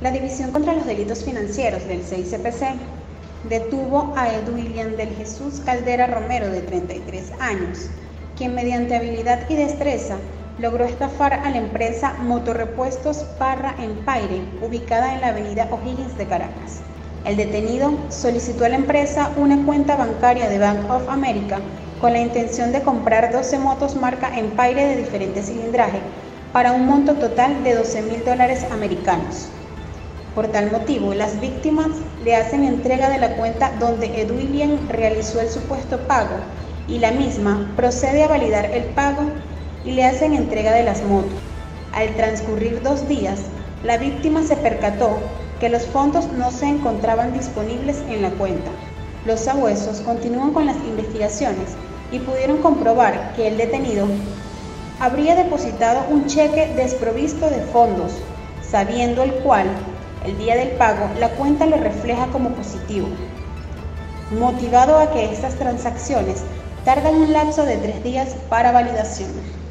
La División contra los Delitos Financieros del CICPC detuvo a Edwilian del Jesús Caldera Romero, de 33 años, quien mediante habilidad y destreza logró estafar a la empresa Motorrepuestos Parra Empire, ubicada en la avenida O'Higgins de Caracas. El detenido solicitó a la empresa una cuenta bancaria de Bank of America con la intención de comprar 12 motos marca Empire de diferente cilindraje para un monto total de 12 mil dólares americanos. Por tal motivo, las víctimas le hacen entrega de la cuenta donde Edwillian realizó el supuesto pago y la misma procede a validar el pago y le hacen entrega de las motos. Al transcurrir dos días, la víctima se percató que los fondos no se encontraban disponibles en la cuenta. Los sabuesos continúan con las investigaciones y pudieron comprobar que el detenido habría depositado un cheque desprovisto de fondos, sabiendo el cual el día del pago, la cuenta lo refleja como positivo, motivado a que estas transacciones tardan un lapso de tres días para validación.